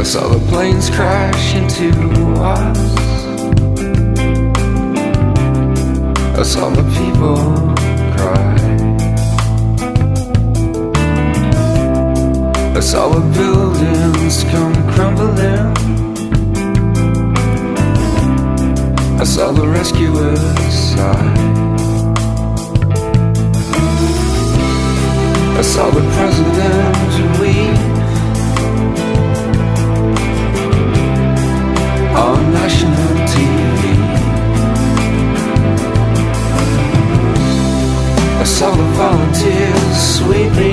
I saw the planes crash into us. I saw the people cry. I saw the buildings come crumbling. I saw the rescuers sigh. I saw the president we.